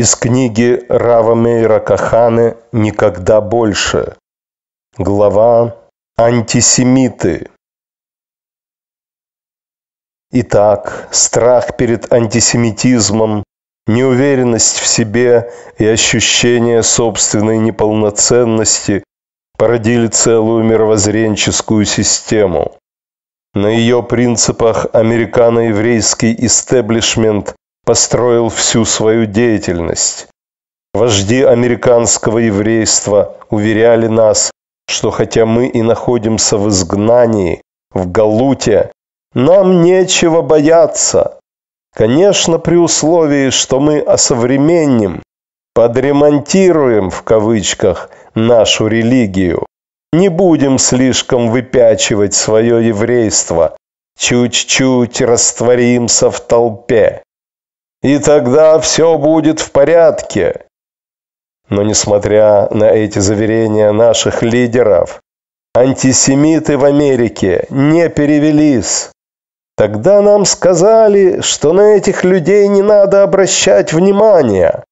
Из книги Рава Мейра Каханы «Никогда больше». Глава «Антисемиты». Итак, страх перед антисемитизмом, неуверенность в себе и ощущение собственной неполноценности породили целую мировоззренческую систему. На ее принципах американо-еврейский истеблишмент построил всю свою деятельность. Вожди американского еврейства уверяли нас, что хотя мы и находимся в изгнании, в Галуте, нам нечего бояться. Конечно, при условии, что мы осовременним, подремонтируем в кавычках нашу религию. Не будем слишком выпячивать свое еврейство, чуть-чуть растворимся в толпе и тогда все будет в порядке. Но несмотря на эти заверения наших лидеров, антисемиты в Америке не перевелись. Тогда нам сказали, что на этих людей не надо обращать внимания.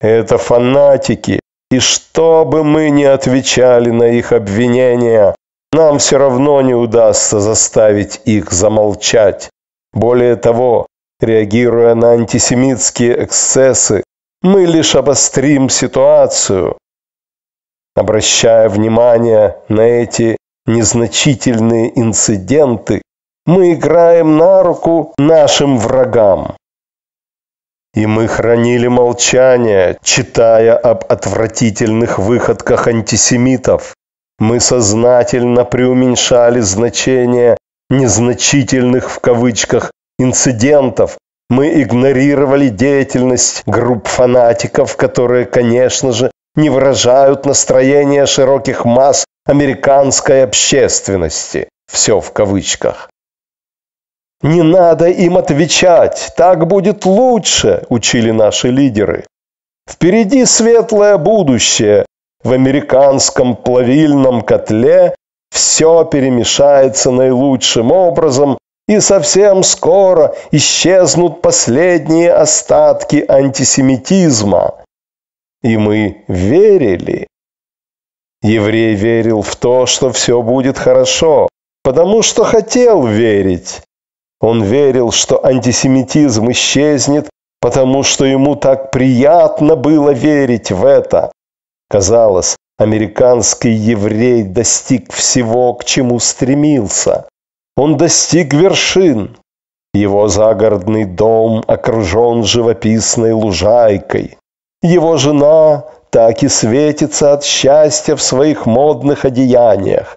Это фанатики, и что бы мы ни отвечали на их обвинения, нам все равно не удастся заставить их замолчать. Более того, Реагируя на антисемитские эксцессы, мы лишь обострим ситуацию. Обращая внимание на эти незначительные инциденты, мы играем на руку нашим врагам. И мы хранили молчание, читая об отвратительных выходках антисемитов. Мы сознательно преуменьшали значение незначительных в кавычках инцидентов. Мы игнорировали деятельность групп фанатиков, которые, конечно же, не выражают настроение широких масс американской общественности. Все в кавычках. «Не надо им отвечать, так будет лучше», – учили наши лидеры. «Впереди светлое будущее. В американском плавильном котле все перемешается наилучшим образом, и совсем скоро исчезнут последние остатки антисемитизма. И мы верили. Еврей верил в то, что все будет хорошо, потому что хотел верить. Он верил, что антисемитизм исчезнет, потому что ему так приятно было верить в это. Казалось, американский еврей достиг всего, к чему стремился. Он достиг вершин. Его загородный дом окружен живописной лужайкой. Его жена так и светится от счастья в своих модных одеяниях.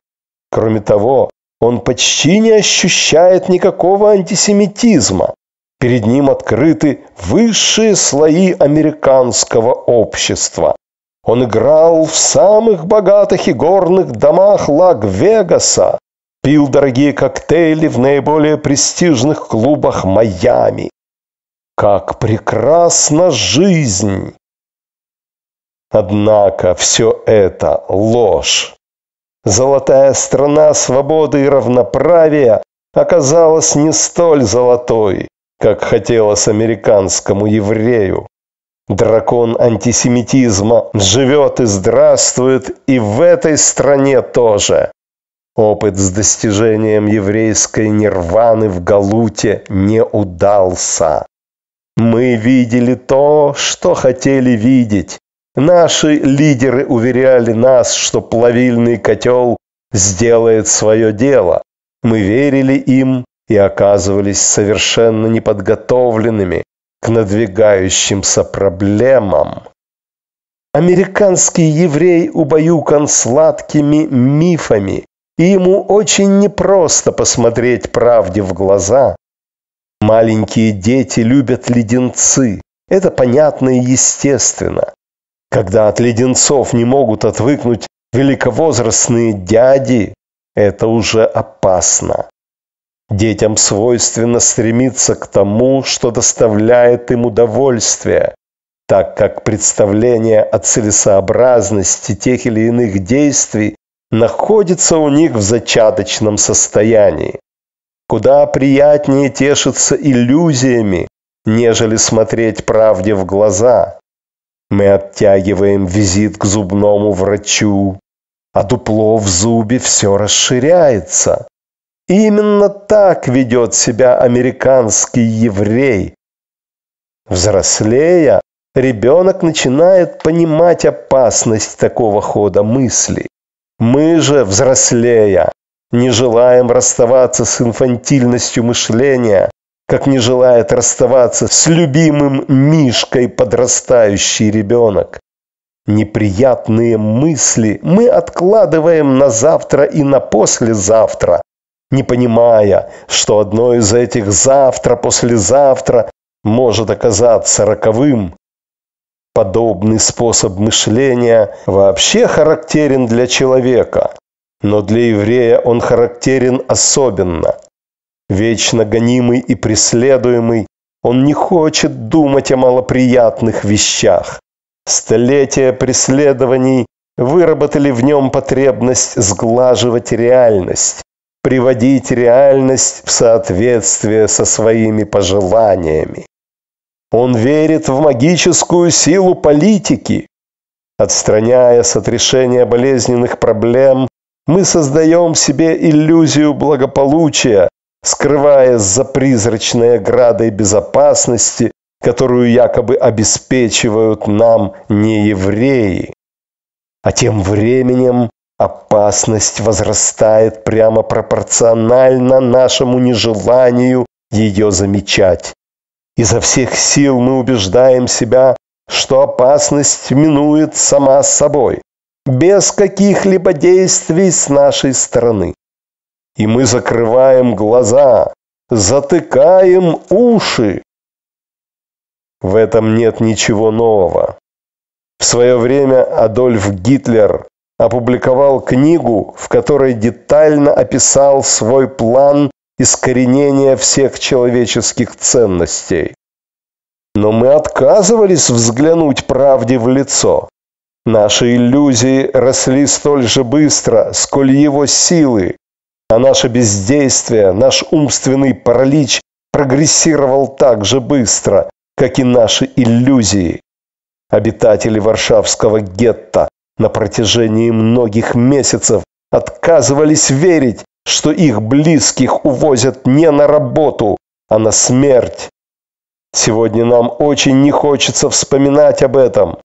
Кроме того, он почти не ощущает никакого антисемитизма. Перед ним открыты высшие слои американского общества. Он играл в самых богатых и горных домах Лак-Вегаса, пил дорогие коктейли в наиболее престижных клубах Майами. Как прекрасна жизнь! Однако все это ложь. Золотая страна свободы и равноправия оказалась не столь золотой, как хотелось американскому еврею. Дракон антисемитизма живет и здравствует и в этой стране тоже. Опыт с достижением еврейской нирваны в Галуте не удался. Мы видели то, что хотели видеть. Наши лидеры уверяли нас, что плавильный котел сделает свое дело. Мы верили им и оказывались совершенно неподготовленными к надвигающимся проблемам. Американский еврей убаюкан сладкими мифами, и ему очень непросто посмотреть правде в глаза. Маленькие дети любят леденцы. Это понятно и естественно. Когда от леденцов не могут отвыкнуть великовозрастные дяди, это уже опасно. Детям свойственно стремиться к тому, что доставляет им удовольствие, так как представление о целесообразности тех или иных действий находится у них в зачаточном состоянии. Куда приятнее тешиться иллюзиями, нежели смотреть правде в глаза. Мы оттягиваем визит к зубному врачу, а дупло в зубе все расширяется. Именно так ведет себя американский еврей. Взрослея, ребенок начинает понимать опасность такого хода мысли. Мы же, взрослея, не желаем расставаться с инфантильностью мышления, как не желает расставаться с любимым Мишкой подрастающий ребенок. Неприятные мысли мы откладываем на завтра и на послезавтра, не понимая, что одно из этих завтра-послезавтра может оказаться роковым. Подобный способ мышления вообще характерен для человека, но для еврея он характерен особенно. Вечно гонимый и преследуемый, он не хочет думать о малоприятных вещах. Столетия преследований выработали в нем потребность сглаживать реальность, приводить реальность в соответствие со своими пожеланиями. Он верит в магическую силу политики. Отстраняясь от решения болезненных проблем, мы создаем себе иллюзию благополучия, скрываясь за призрачной оградой безопасности, которую якобы обеспечивают нам не евреи. А тем временем опасность возрастает прямо пропорционально нашему нежеланию ее замечать. Изо всех сил мы убеждаем себя, что опасность минует сама собой, без каких-либо действий с нашей стороны. И мы закрываем глаза, затыкаем уши. В этом нет ничего нового. В свое время Адольф Гитлер опубликовал книгу, в которой детально описал свой план искоренения всех человеческих ценностей. Но мы отказывались взглянуть правде в лицо. Наши иллюзии росли столь же быстро, сколь его силы, а наше бездействие, наш умственный паралич прогрессировал так же быстро, как и наши иллюзии. Обитатели Варшавского гетто на протяжении многих месяцев отказывались верить, что их близких увозят не на работу, а на смерть. Сегодня нам очень не хочется вспоминать об этом.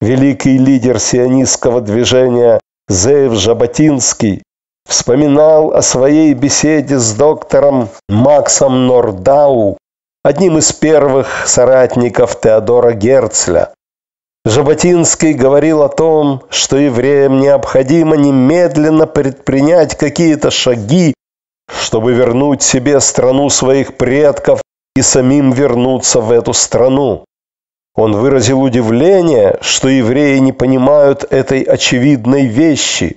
Великий лидер сионистского движения Зеев Жаботинский вспоминал о своей беседе с доктором Максом Нордау, одним из первых соратников Теодора Герцля. Жаботинский говорил о том, что евреям необходимо немедленно предпринять какие-то шаги, чтобы вернуть себе страну своих предков и самим вернуться в эту страну. Он выразил удивление, что евреи не понимают этой очевидной вещи.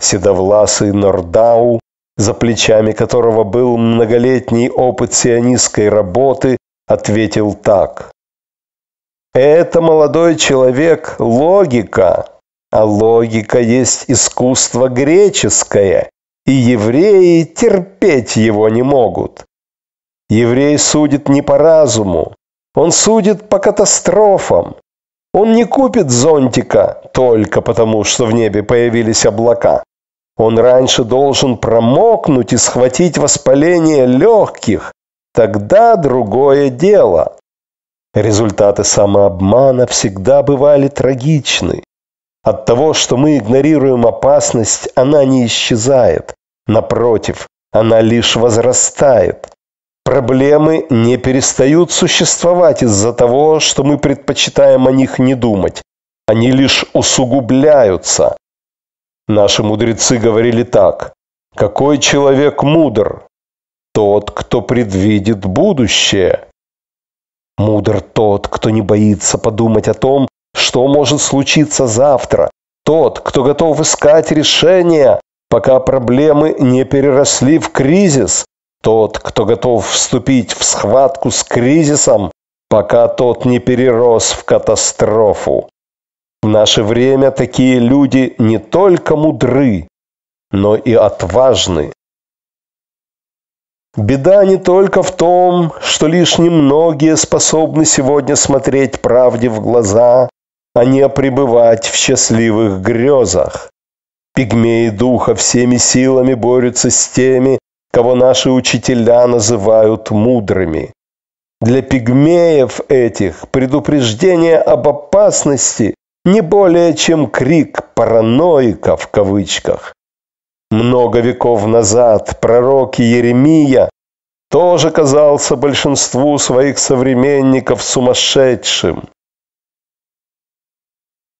Седовласый Нордау, за плечами которого был многолетний опыт сионистской работы, ответил так. Это, молодой человек, логика. А логика есть искусство греческое, и евреи терпеть его не могут. Еврей судит не по разуму, он судит по катастрофам. Он не купит зонтика только потому, что в небе появились облака. Он раньше должен промокнуть и схватить воспаление легких. Тогда другое дело. Результаты самообмана всегда бывали трагичны. От того, что мы игнорируем опасность, она не исчезает. Напротив, она лишь возрастает. Проблемы не перестают существовать из-за того, что мы предпочитаем о них не думать. Они лишь усугубляются. Наши мудрецы говорили так. Какой человек мудр? Тот, кто предвидит будущее. Мудр тот, кто не боится подумать о том, что может случиться завтра. Тот, кто готов искать решения, пока проблемы не переросли в кризис. Тот, кто готов вступить в схватку с кризисом, пока тот не перерос в катастрофу. В наше время такие люди не только мудры, но и отважны. Беда не только в том, что лишь немногие способны сегодня смотреть правде в глаза а не пребывать в счастливых грезах. Пигмеи духа всеми силами борются с теми, кого наши учителя называют мудрыми. Для пигмеев этих предупреждение об опасности не более чем крик «параноика» в кавычках. Много веков назад пророк Еремия тоже казался большинству своих современников сумасшедшим.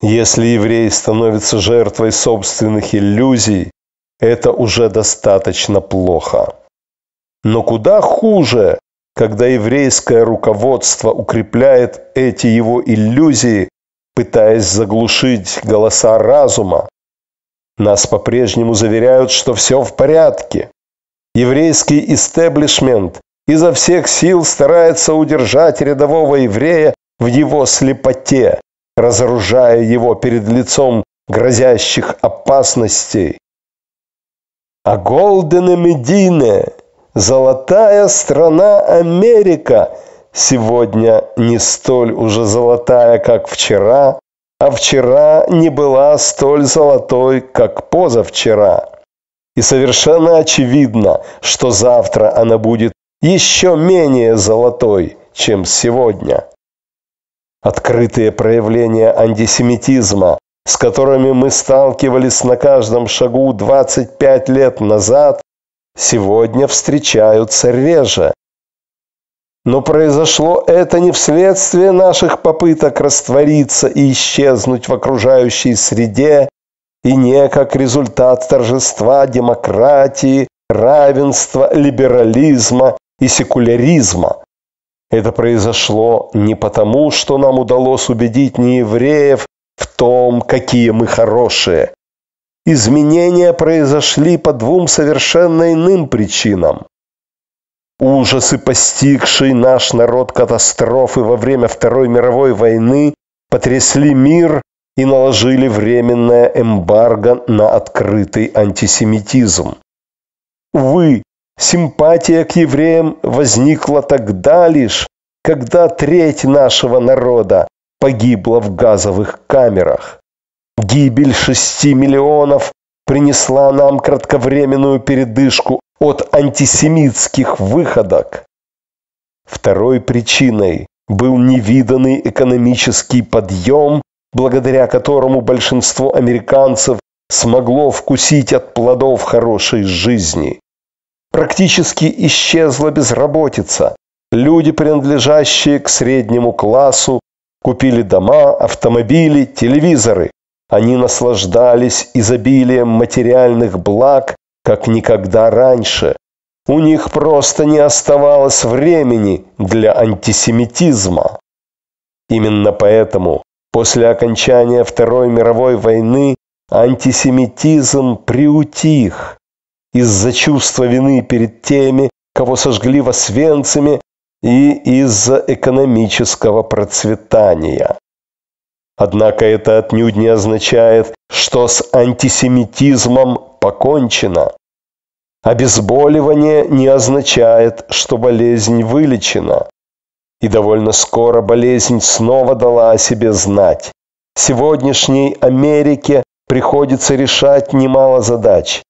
Если еврей становится жертвой собственных иллюзий, это уже достаточно плохо. Но куда хуже, когда еврейское руководство укрепляет эти его иллюзии, пытаясь заглушить голоса разума. Нас по-прежнему заверяют, что все в порядке. Еврейский истеблишмент изо всех сил старается удержать рядового еврея в его слепоте, разоружая его перед лицом грозящих опасностей. А Голден и Медине, золотая страна Америка, сегодня не столь уже золотая, как вчера, а вчера не была столь золотой, как позавчера. И совершенно очевидно, что завтра она будет еще менее золотой, чем сегодня. Открытые проявления антисемитизма, с которыми мы сталкивались на каждом шагу 25 лет назад, сегодня встречаются реже. Но произошло это не вследствие наших попыток раствориться и исчезнуть в окружающей среде, и не как результат торжества демократии, равенства, либерализма и секуляризма. Это произошло не потому, что нам удалось убедить неевреев в том, какие мы хорошие. Изменения произошли по двум совершенно иным причинам. Ужасы, постигшие наш народ катастрофы во время Второй мировой войны, потрясли мир и наложили временное эмбарго на открытый антисемитизм. Увы, Симпатия к евреям возникла тогда лишь, когда треть нашего народа погибла в газовых камерах. Гибель шести миллионов принесла нам кратковременную передышку от антисемитских выходок. Второй причиной был невиданный экономический подъем, благодаря которому большинство американцев смогло вкусить от плодов хорошей жизни. Практически исчезла безработица. Люди, принадлежащие к среднему классу, купили дома, автомобили, телевизоры. Они наслаждались изобилием материальных благ, как никогда раньше. У них просто не оставалось времени для антисемитизма. Именно поэтому после окончания Второй мировой войны антисемитизм приутих из-за чувства вины перед теми, кого сожгли во Свенцами, и из-за экономического процветания. Однако это отнюдь не означает, что с антисемитизмом покончено. Обезболивание не означает, что болезнь вылечена. И довольно скоро болезнь снова дала о себе знать. Сегодняшней Америке приходится решать немало задач.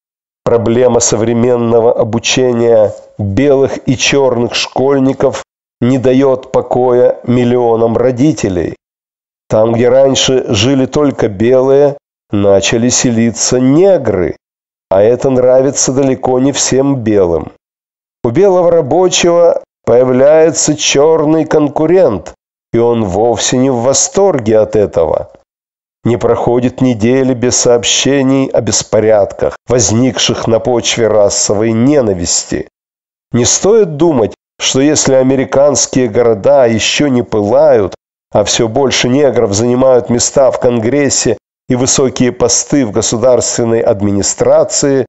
Проблема современного обучения белых и черных школьников не дает покоя миллионам родителей. Там, где раньше жили только белые, начали селиться негры, а это нравится далеко не всем белым. У белого рабочего появляется черный конкурент, и он вовсе не в восторге от этого. Не проходит недели без сообщений о беспорядках, возникших на почве расовой ненависти. Не стоит думать, что если американские города еще не пылают, а все больше негров занимают места в Конгрессе и высокие посты в государственной администрации,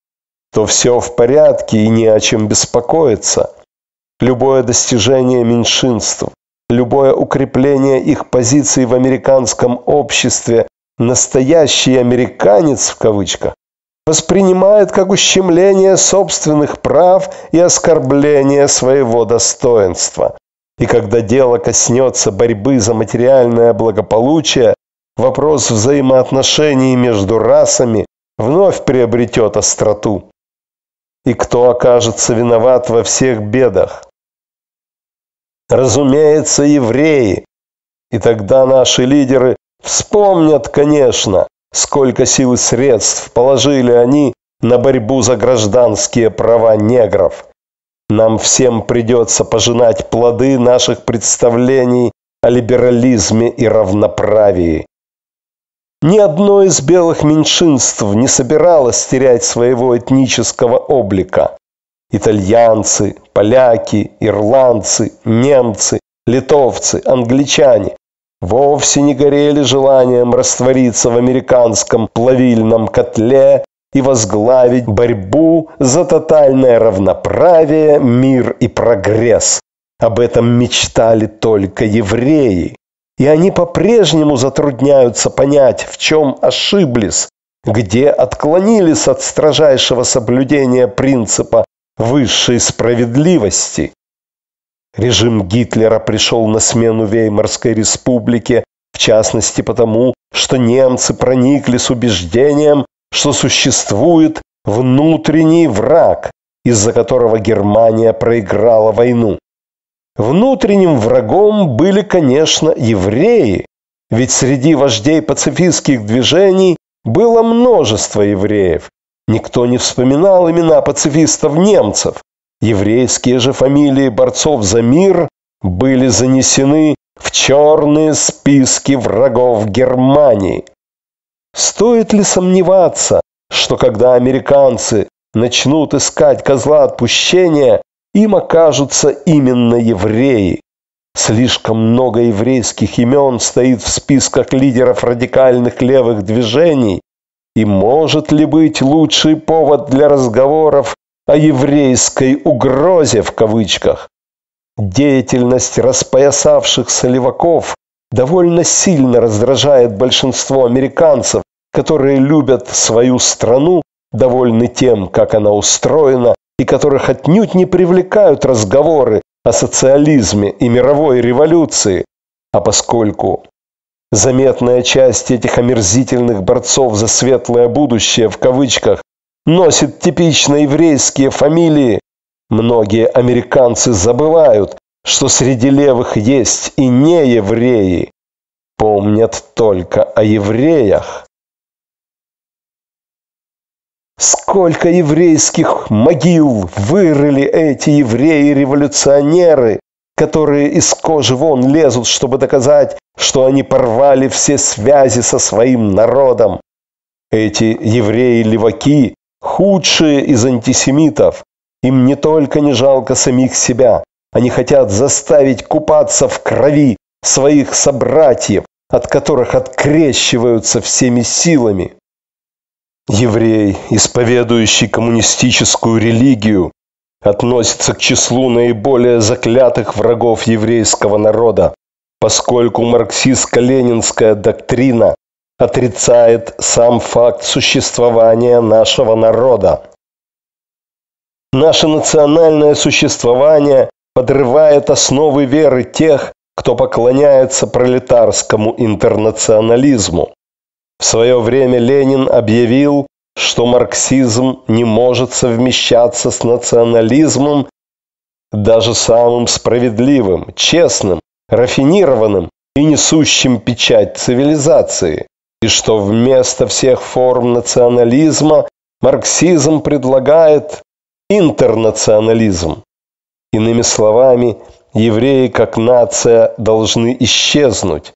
то все в порядке и не о чем беспокоиться. Любое достижение меньшинств, любое укрепление их позиций в американском обществе настоящий американец в кавычках воспринимает как ущемление собственных прав и оскорбление своего достоинства. И когда дело коснется борьбы за материальное благополучие, вопрос взаимоотношений между расами вновь приобретет остроту. И кто окажется виноват во всех бедах? Разумеется, евреи. И тогда наши лидеры вспомнят, конечно, сколько сил и средств положили они на борьбу за гражданские права негров. Нам всем придется пожинать плоды наших представлений о либерализме и равноправии. Ни одно из белых меньшинств не собиралось терять своего этнического облика. Итальянцы, поляки, ирландцы, немцы, литовцы, англичане вовсе не горели желанием раствориться в американском плавильном котле и возглавить борьбу за тотальное равноправие, мир и прогресс. Об этом мечтали только евреи. И они по-прежнему затрудняются понять, в чем ошиблись, где отклонились от строжайшего соблюдения принципа высшей справедливости. Режим Гитлера пришел на смену Веймарской республике, в частности потому, что немцы прониклись убеждением, что существует внутренний враг, из-за которого Германия проиграла войну. Внутренним врагом были, конечно, евреи, ведь среди вождей пацифистских движений было множество евреев. Никто не вспоминал имена пацифистов-немцев. Еврейские же фамилии борцов за мир были занесены в черные списки врагов Германии. Стоит ли сомневаться, что когда американцы начнут искать козла отпущения, им окажутся именно евреи. Слишком много еврейских имен стоит в списках лидеров радикальных левых движений. И может ли быть лучший повод для разговоров о еврейской угрозе в кавычках? Деятельность распоясавшихся леваков довольно сильно раздражает большинство американцев, которые любят свою страну, довольны тем, как она устроена, и которых отнюдь не привлекают разговоры о социализме и мировой революции, а поскольку заметная часть этих омерзительных борцов за светлое будущее в кавычках носит типично еврейские фамилии, многие американцы забывают, что среди левых есть и не евреи, помнят только о евреях. Сколько еврейских могил вырыли эти евреи-революционеры, которые из кожи вон лезут, чтобы доказать, что они порвали все связи со своим народом. Эти евреи-леваки – худшие из антисемитов. Им не только не жалко самих себя, они хотят заставить купаться в крови своих собратьев, от которых открещиваются всеми силами. Еврей, исповедующий коммунистическую религию, относится к числу наиболее заклятых врагов еврейского народа, поскольку марксистско-ленинская доктрина отрицает сам факт существования нашего народа. Наше национальное существование подрывает основы веры тех, кто поклоняется пролетарскому интернационализму. В свое время Ленин объявил, что марксизм не может совмещаться с национализмом, даже самым справедливым, честным, рафинированным и несущим печать цивилизации, и что вместо всех форм национализма марксизм предлагает интернационализм. Иными словами, евреи как нация должны исчезнуть,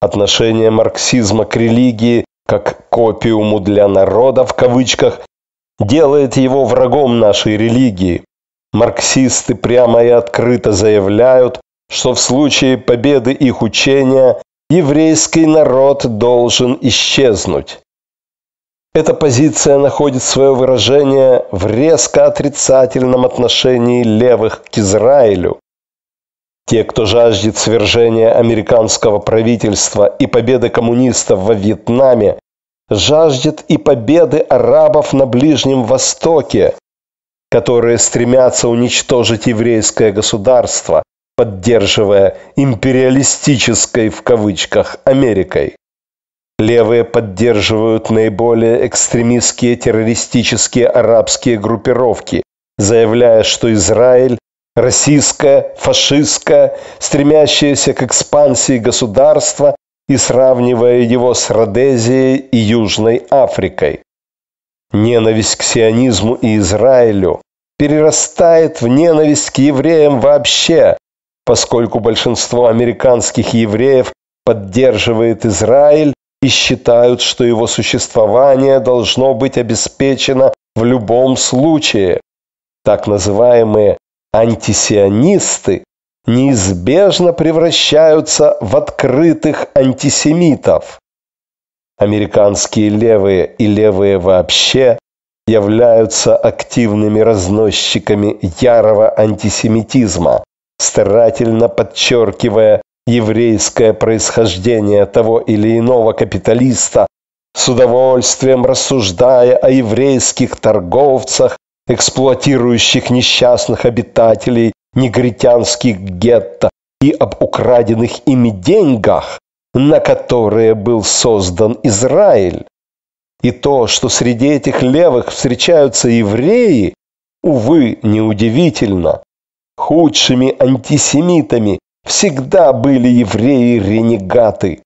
Отношение марксизма к религии как к опиуму для народа в кавычках делает его врагом нашей религии. Марксисты прямо и открыто заявляют, что в случае победы их учения еврейский народ должен исчезнуть. Эта позиция находит свое выражение в резко отрицательном отношении левых к Израилю. Те, кто жаждет свержения американского правительства и победы коммунистов во Вьетнаме, жаждет и победы арабов на Ближнем Востоке, которые стремятся уничтожить еврейское государство, поддерживая империалистической в кавычках Америкой. Левые поддерживают наиболее экстремистские террористические арабские группировки, заявляя, что Израиль – российское, фашистское, стремящееся к экспансии государство и сравнивая его с Родезией и Южной Африкой. Ненависть к сионизму и Израилю перерастает в ненависть к евреям вообще, поскольку большинство американских евреев поддерживает Израиль и считают, что его существование должно быть обеспечено в любом случае. Так называемые антисионисты неизбежно превращаются в открытых антисемитов. Американские левые и левые вообще являются активными разносчиками ярого антисемитизма, старательно подчеркивая еврейское происхождение того или иного капиталиста, с удовольствием рассуждая о еврейских торговцах, эксплуатирующих несчастных обитателей негритянских гетто и об украденных ими деньгах, на которые был создан Израиль. И то, что среди этих левых встречаются евреи, увы, неудивительно. Худшими антисемитами всегда были евреи-ренегаты.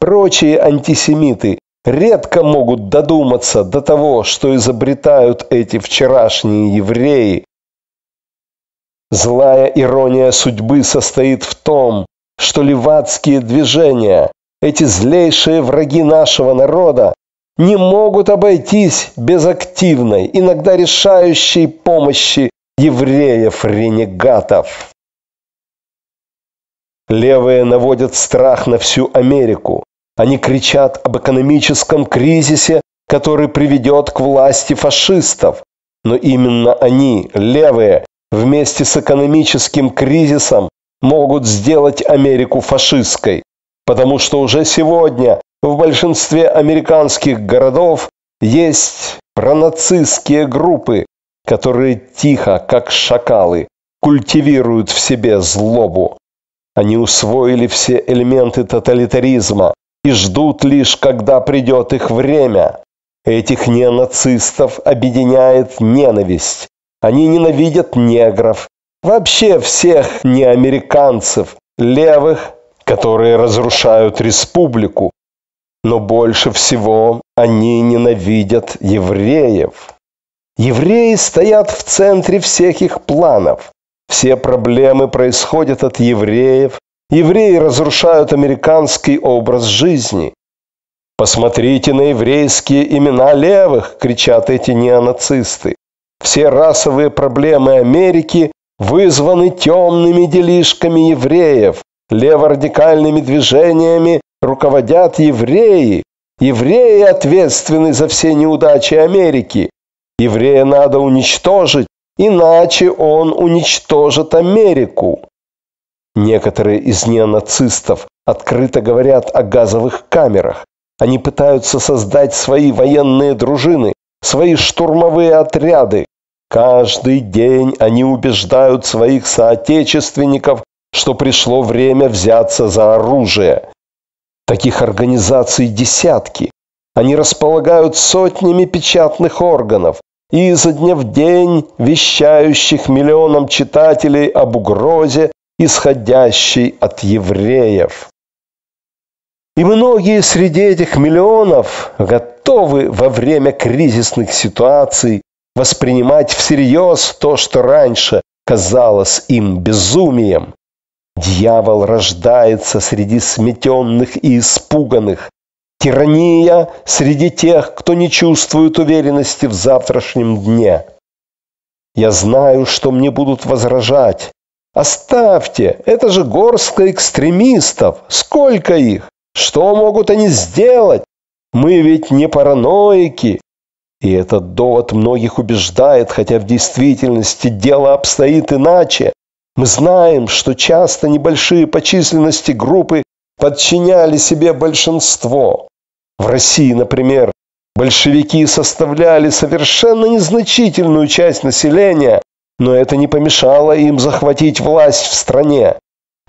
Прочие антисемиты редко могут додуматься до того, что изобретают эти вчерашние евреи. Злая ирония судьбы состоит в том, что левацкие движения, эти злейшие враги нашего народа, не могут обойтись без активной, иногда решающей помощи евреев-ренегатов. Левые наводят страх на всю Америку. Они кричат об экономическом кризисе, который приведет к власти фашистов. Но именно они, левые, вместе с экономическим кризисом могут сделать Америку фашистской. Потому что уже сегодня в большинстве американских городов есть пронацистские группы, которые тихо, как шакалы, культивируют в себе злобу. Они усвоили все элементы тоталитаризма и ждут лишь, когда придет их время. Этих неонацистов объединяет ненависть. Они ненавидят негров, вообще всех неамериканцев, левых, которые разрушают республику. Но больше всего они ненавидят евреев. Евреи стоят в центре всех их планов. Все проблемы происходят от евреев. Евреи разрушают американский образ жизни. «Посмотрите на еврейские имена левых!» – кричат эти неонацисты. Все расовые проблемы Америки вызваны темными делишками евреев. Леворадикальными движениями руководят евреи. Евреи ответственны за все неудачи Америки. Еврея надо уничтожить, иначе он уничтожит Америку. Некоторые из неонацистов открыто говорят о газовых камерах. Они пытаются создать свои военные дружины, свои штурмовые отряды. Каждый день они убеждают своих соотечественников, что пришло время взяться за оружие. Таких организаций десятки. Они располагают сотнями печатных органов, и изо дня в день вещающих миллионам читателей об угрозе, исходящей от евреев. И многие среди этих миллионов готовы во время кризисных ситуаций воспринимать всерьез то, что раньше казалось им безумием. Дьявол рождается среди сметенных и испуганных, Тирания среди тех, кто не чувствует уверенности в завтрашнем дне. Я знаю, что мне будут возражать. Оставьте, это же горстка экстремистов. Сколько их? Что могут они сделать? Мы ведь не параноики. И этот довод многих убеждает, хотя в действительности дело обстоит иначе. Мы знаем, что часто небольшие по численности группы подчиняли себе большинство. В России, например, большевики составляли совершенно незначительную часть населения, но это не помешало им захватить власть в стране.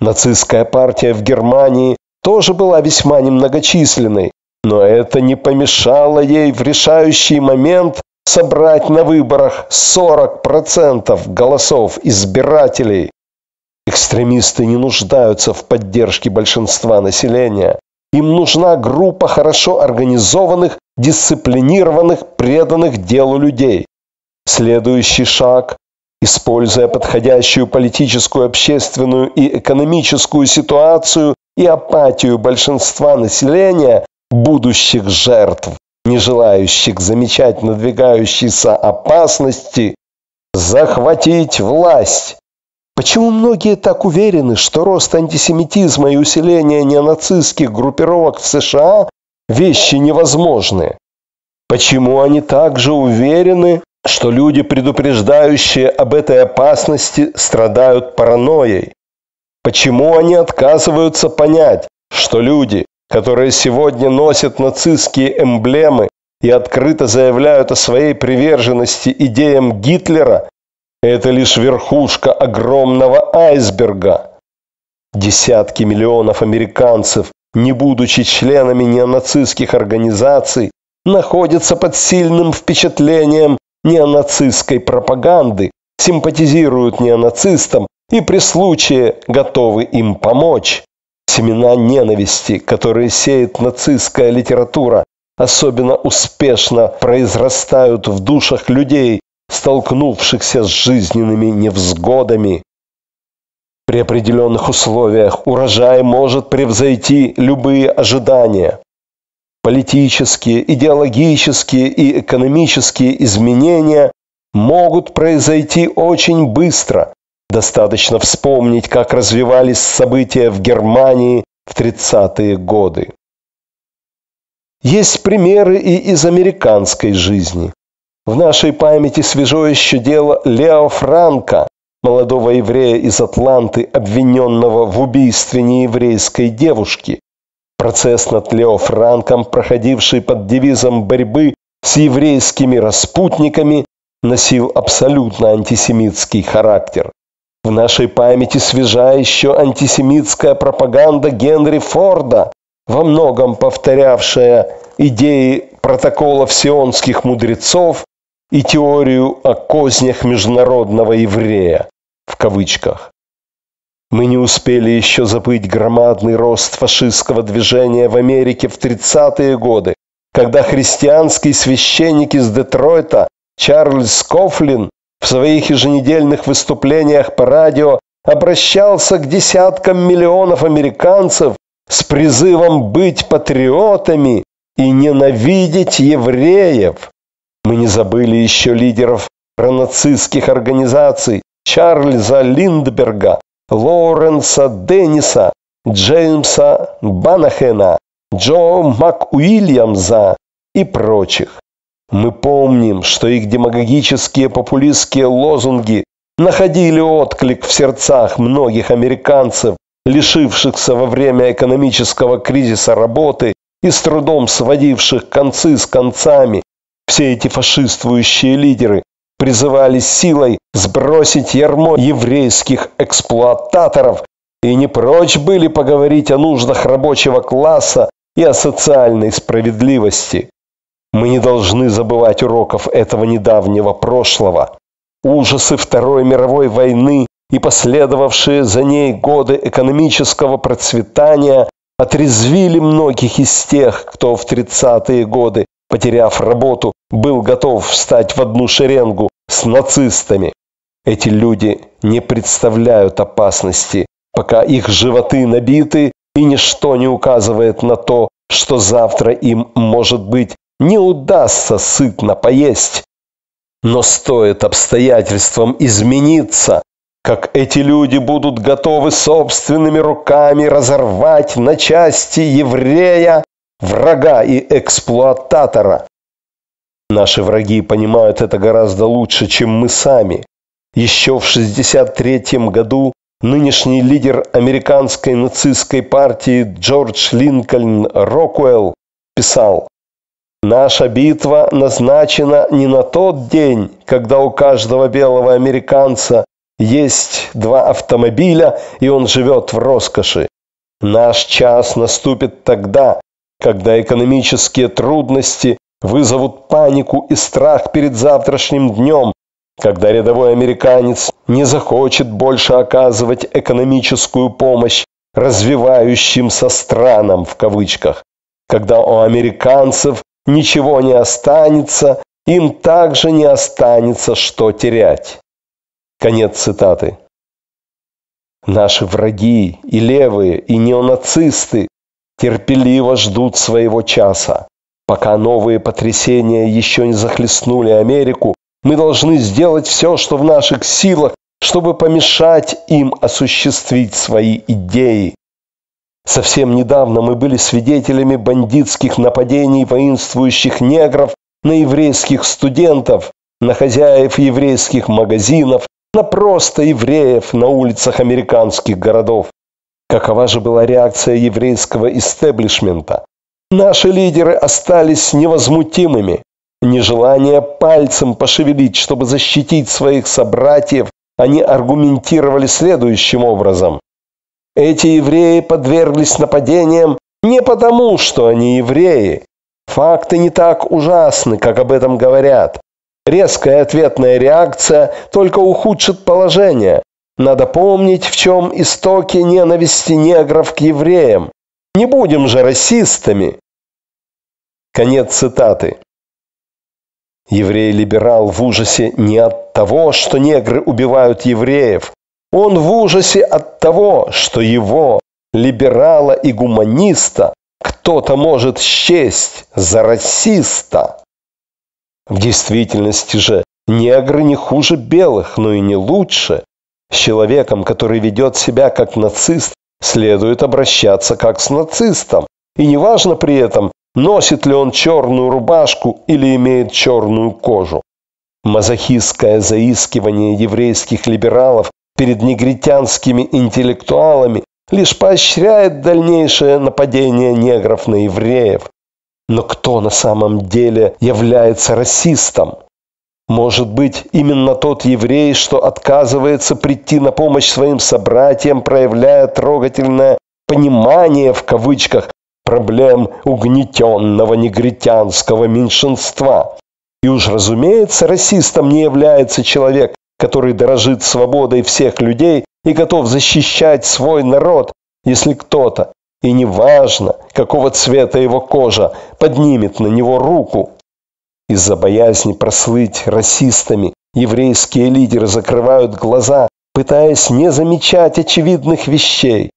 Нацистская партия в Германии тоже была весьма немногочисленной, Но это не помешало ей в решающий момент собрать на выборах 40% голосов избирателей. Экстремисты не нуждаются в поддержке большинства населения. Им нужна группа хорошо организованных, дисциплинированных, преданных делу людей. Следующий шаг используя подходящую политическую, общественную и экономическую ситуацию и апатию большинства населения, будущих жертв, не желающих замечать надвигающиеся опасности, захватить власть. Почему многие так уверены, что рост антисемитизма и усиление неонацистских группировок в США – вещи невозможные? Почему они также уверены, что люди, предупреждающие об этой опасности, страдают паранойей? Почему они отказываются понять, что люди, которые сегодня носят нацистские эмблемы и открыто заявляют о своей приверженности идеям Гитлера, это лишь верхушка огромного айсберга. Десятки миллионов американцев, не будучи членами неонацистских организаций, находятся под сильным впечатлением неонацистской пропаганды, симпатизируют неонацистам и при случае готовы им помочь. Семена ненависти, которые сеет нацистская литература, особенно успешно произрастают в душах людей, столкнувшихся с жизненными невзгодами. При определенных условиях урожай может превзойти любые ожидания. Политические, идеологические и экономические изменения могут произойти очень быстро. Достаточно вспомнить, как развивались события в Германии в 30-е годы. Есть примеры и из американской жизни. В нашей памяти свежо еще дело Лео Франка, молодого еврея из Атланты, обвиненного в убийстве нееврейской девушки. Процесс над Лео Франком, проходивший под девизом борьбы с еврейскими распутниками, носил абсолютно антисемитский характер. В нашей памяти свежа еще антисемитская пропаганда Генри Форда, во многом повторявшая идеи протоколов сионских мудрецов и теорию о кознях международного еврея, в кавычках. Мы не успели еще забыть громадный рост фашистского движения в Америке в 30-е годы, когда христианский священник из Детройта Чарльз Кофлин в своих еженедельных выступлениях по радио обращался к десяткам миллионов американцев с призывом быть патриотами и ненавидеть евреев. Мы не забыли еще лидеров пронацистских организаций Чарльза Линдберга, Лоуренса Денниса, Джеймса Банахена, Джо МакУильямза и прочих. Мы помним, что их демагогические популистские лозунги находили отклик в сердцах многих американцев, лишившихся во время экономического кризиса работы и с трудом сводивших концы с концами все эти фашистующие лидеры призывали силой сбросить ярмо еврейских эксплуататоров и не прочь были поговорить о нуждах рабочего класса и о социальной справедливости. Мы не должны забывать уроков этого недавнего прошлого. Ужасы Второй мировой войны и последовавшие за ней годы экономического процветания отрезвили многих из тех, кто в 30-е годы потеряв работу, был готов встать в одну шеренгу с нацистами. Эти люди не представляют опасности, пока их животы набиты, и ничто не указывает на то, что завтра им, может быть, не удастся сытно поесть. Но стоит обстоятельствам измениться, как эти люди будут готовы собственными руками разорвать на части еврея врага и эксплуататора. Наши враги понимают это гораздо лучше, чем мы сами. Еще в 1963 году нынешний лидер американской нацистской партии Джордж Линкольн Роквелл писал «Наша битва назначена не на тот день, когда у каждого белого американца есть два автомобиля, и он живет в роскоши. Наш час наступит тогда, когда экономические трудности вызовут панику и страх перед завтрашним днем, когда рядовой американец не захочет больше оказывать экономическую помощь развивающимся странам в кавычках, когда у американцев ничего не останется, им также не останется что терять. Конец цитаты. Наши враги и левые, и неонацисты терпеливо ждут своего часа. Пока новые потрясения еще не захлестнули Америку, мы должны сделать все, что в наших силах, чтобы помешать им осуществить свои идеи. Совсем недавно мы были свидетелями бандитских нападений воинствующих негров на еврейских студентов, на хозяев еврейских магазинов, на просто евреев на улицах американских городов. Какова же была реакция еврейского истеблишмента? Наши лидеры остались невозмутимыми. Нежелание пальцем пошевелить, чтобы защитить своих собратьев, они аргументировали следующим образом. Эти евреи подверглись нападениям не потому, что они евреи. Факты не так ужасны, как об этом говорят. Резкая ответная реакция только ухудшит положение. Надо помнить, в чем истоки ненависти негров к евреям. Не будем же расистами. Конец цитаты. Еврей-либерал в ужасе не от того, что негры убивают евреев. Он в ужасе от того, что его, либерала и гуманиста, кто-то может счесть за расиста. В действительности же негры не хуже белых, но и не лучше. С человеком, который ведет себя как нацист, следует обращаться как с нацистом. И неважно при этом, носит ли он черную рубашку или имеет черную кожу. Мазохистское заискивание еврейских либералов перед негритянскими интеллектуалами лишь поощряет дальнейшее нападение негров на евреев. Но кто на самом деле является расистом? Может быть, именно тот еврей, что отказывается прийти на помощь своим собратьям, проявляя трогательное «понимание» в кавычках проблем угнетенного негритянского меньшинства. И уж разумеется, расистом не является человек, который дорожит свободой всех людей и готов защищать свой народ, если кто-то, и неважно, какого цвета его кожа, поднимет на него руку. Из-за боязни прослыть расистами еврейские лидеры закрывают глаза, пытаясь не замечать очевидных вещей.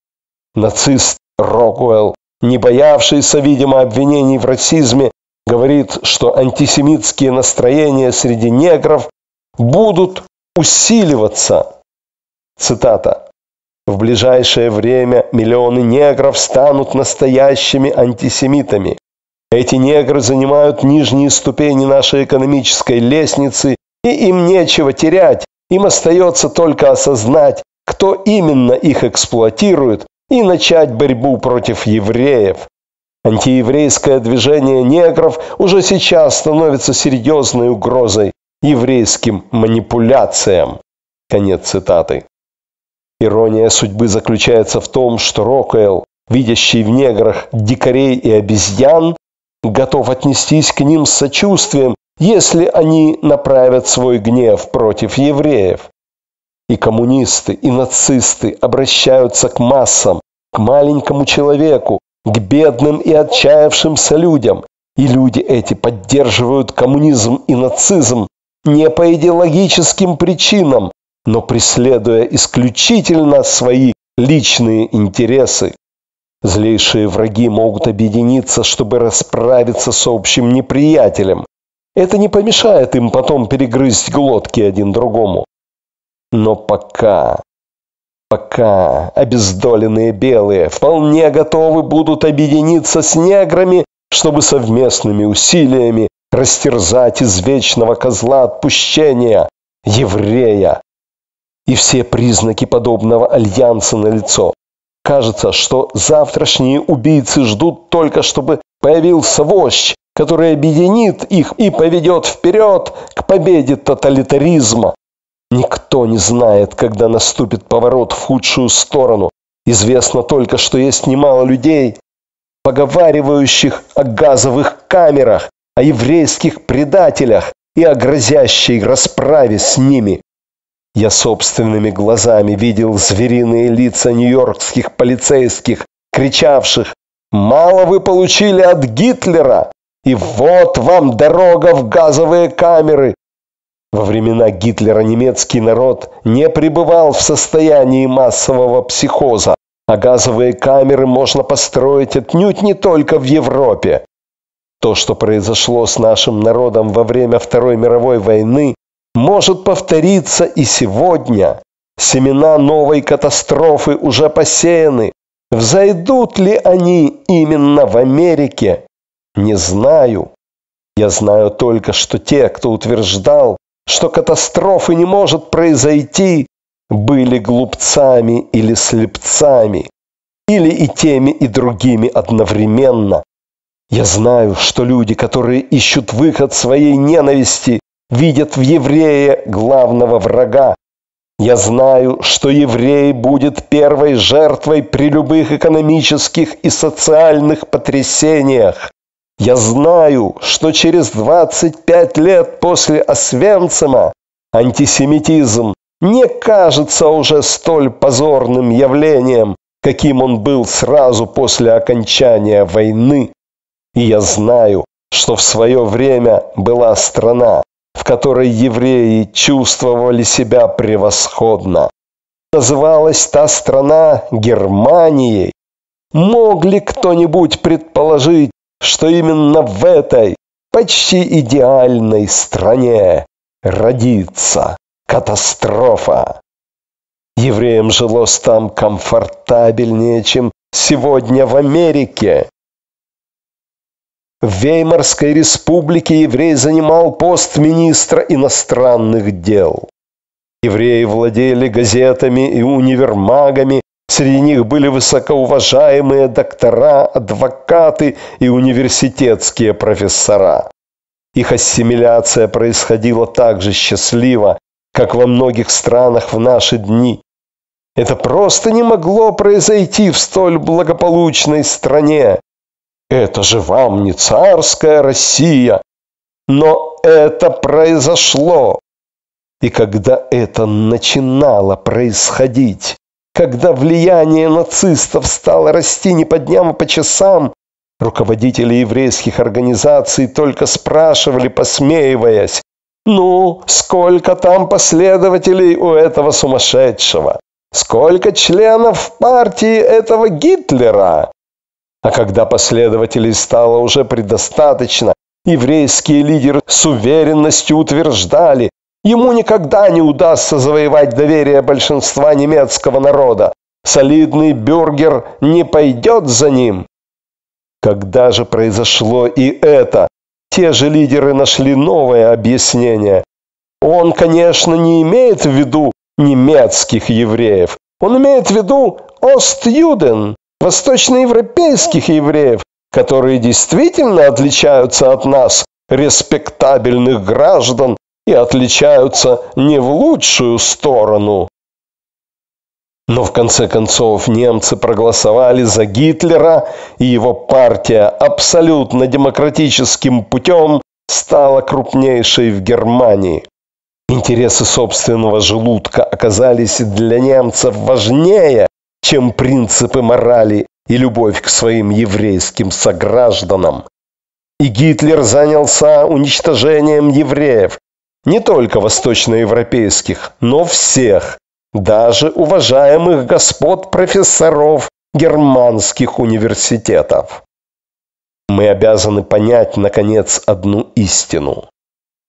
Нацист Роквелл, не боявшийся, видимо, обвинений в расизме, говорит, что антисемитские настроения среди негров будут усиливаться. Цитата. В ближайшее время миллионы негров станут настоящими антисемитами. Эти негры занимают нижние ступени нашей экономической лестницы, и им нечего терять. Им остается только осознать, кто именно их эксплуатирует, и начать борьбу против евреев. Антиеврейское движение негров уже сейчас становится серьезной угрозой еврейским манипуляциям. Конец цитаты. Ирония судьбы заключается в том, что Роквелл, видящий в неграх дикарей и обезьян, готов отнестись к ним с сочувствием, если они направят свой гнев против евреев. И коммунисты, и нацисты обращаются к массам, к маленькому человеку, к бедным и отчаявшимся людям. И люди эти поддерживают коммунизм и нацизм не по идеологическим причинам, но преследуя исключительно свои личные интересы. Злейшие враги могут объединиться, чтобы расправиться с общим неприятелем. Это не помешает им потом перегрызть глотки один другому. Но пока, пока обездоленные белые вполне готовы будут объединиться с неграми, чтобы совместными усилиями растерзать из вечного козла отпущения еврея. И все признаки подобного альянса налицо. Кажется, что завтрашние убийцы ждут только, чтобы появился вождь, который объединит их и поведет вперед к победе тоталитаризма. Никто не знает, когда наступит поворот в худшую сторону. Известно только, что есть немало людей, поговаривающих о газовых камерах, о еврейских предателях и о грозящей расправе с ними. Я собственными глазами видел звериные лица нью-йоркских полицейских, кричавших «Мало вы получили от Гитлера! И вот вам дорога в газовые камеры!» Во времена Гитлера немецкий народ не пребывал в состоянии массового психоза, а газовые камеры можно построить отнюдь не только в Европе. То, что произошло с нашим народом во время Второй мировой войны, может повториться и сегодня. Семена новой катастрофы уже посеяны. Взойдут ли они именно в Америке? Не знаю. Я знаю только, что те, кто утверждал, что катастрофы не может произойти, были глупцами или слепцами, или и теми, и другими одновременно. Я знаю, что люди, которые ищут выход своей ненависти, видят в еврее главного врага. Я знаю, что еврей будет первой жертвой при любых экономических и социальных потрясениях. Я знаю, что через 25 лет после Освенцима антисемитизм не кажется уже столь позорным явлением, каким он был сразу после окончания войны. И я знаю, что в свое время была страна, в которой евреи чувствовали себя превосходно. Называлась та страна Германией. Мог ли кто-нибудь предположить, что именно в этой почти идеальной стране родится катастрофа? Евреям жилось там комфортабельнее, чем сегодня в Америке. В Веймарской республике еврей занимал пост министра иностранных дел. Евреи владели газетами и универмагами, среди них были высокоуважаемые доктора, адвокаты и университетские профессора. Их ассимиляция происходила так же счастливо, как во многих странах в наши дни. Это просто не могло произойти в столь благополучной стране. Это же вам не царская Россия. Но это произошло. И когда это начинало происходить, когда влияние нацистов стало расти не по дням, а по часам, руководители еврейских организаций только спрашивали, посмеиваясь, «Ну, сколько там последователей у этого сумасшедшего? Сколько членов партии этого Гитлера?» А когда последователей стало уже предостаточно, еврейские лидеры с уверенностью утверждали, ему никогда не удастся завоевать доверие большинства немецкого народа. Солидный бюргер не пойдет за ним. Когда же произошло и это? Те же лидеры нашли новое объяснение. Он, конечно, не имеет в виду немецких евреев. Он имеет в виду Остюден, восточноевропейских евреев, которые действительно отличаются от нас, респектабельных граждан, и отличаются не в лучшую сторону. Но в конце концов немцы проголосовали за Гитлера, и его партия абсолютно демократическим путем стала крупнейшей в Германии. Интересы собственного желудка оказались для немцев важнее, чем принципы морали и любовь к своим еврейским согражданам. И Гитлер занялся уничтожением евреев, не только восточноевропейских, но всех, даже уважаемых господ профессоров германских университетов. Мы обязаны понять, наконец, одну истину.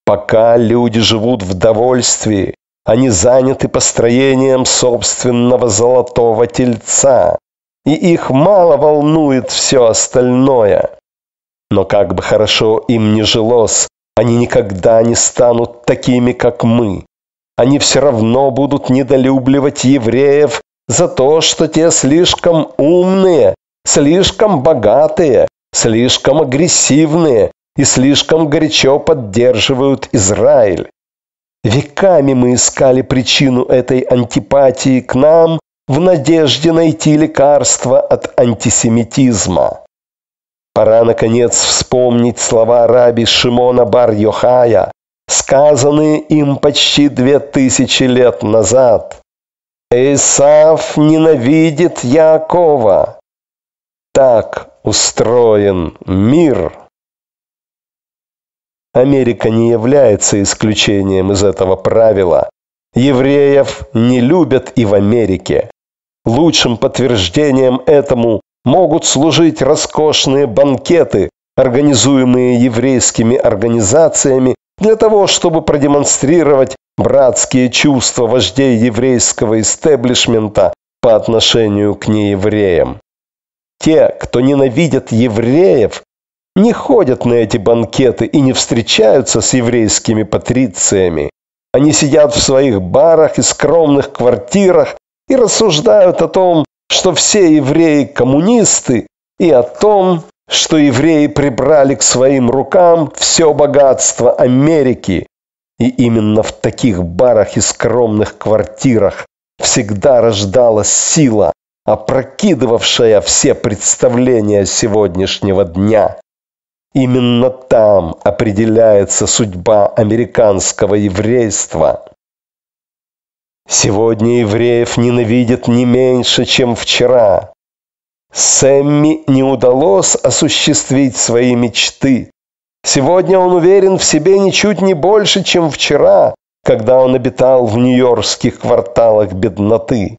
Пока люди живут в довольстве, они заняты построением собственного золотого тельца, и их мало волнует все остальное. Но как бы хорошо им ни жилось, они никогда не станут такими, как мы. Они все равно будут недолюбливать евреев за то, что те слишком умные, слишком богатые, слишком агрессивные и слишком горячо поддерживают Израиль. Веками мы искали причину этой антипатии к нам в надежде найти лекарство от антисемитизма. Пора, наконец, вспомнить слова раби Шимона Бар-Йохая, сказанные им почти две тысячи лет назад. «Исав ненавидит Якова». Так устроен мир. Америка не является исключением из этого правила. Евреев не любят и в Америке. Лучшим подтверждением этому могут служить роскошные банкеты, организуемые еврейскими организациями для того, чтобы продемонстрировать братские чувства вождей еврейского истеблишмента по отношению к неевреям. Те, кто ненавидят евреев, не ходят на эти банкеты и не встречаются с еврейскими патрициями. Они сидят в своих барах и скромных квартирах и рассуждают о том, что все евреи коммунисты, и о том, что евреи прибрали к своим рукам все богатство Америки. И именно в таких барах и скромных квартирах всегда рождалась сила, опрокидывавшая все представления сегодняшнего дня. Именно там определяется судьба американского еврейства. Сегодня евреев ненавидят не меньше, чем вчера. Сэмми не удалось осуществить свои мечты. Сегодня он уверен в себе ничуть не больше, чем вчера, когда он обитал в нью-йоркских кварталах бедноты.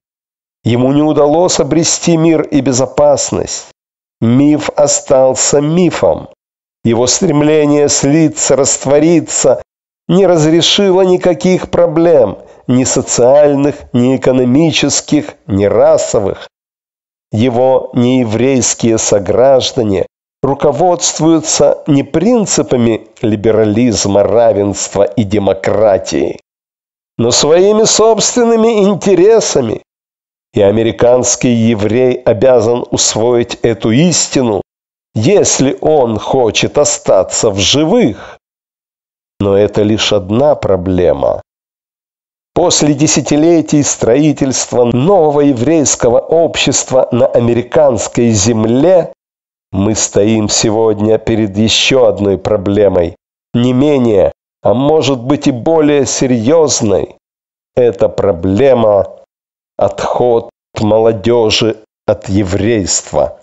Ему не удалось обрести мир и безопасность. Миф остался мифом. Его стремление слиться, раствориться не разрешило никаких проблем – ни социальных, ни экономических, ни расовых. Его нееврейские сограждане руководствуются не принципами либерализма, равенства и демократии, но своими собственными интересами. И американский еврей обязан усвоить эту истину, если он хочет остаться в живых. Но это лишь одна проблема. После десятилетий строительства нового еврейского общества на американской земле мы стоим сегодня перед еще одной проблемой, не менее, а может быть и более серьезной. Это проблема отход молодежи от еврейства.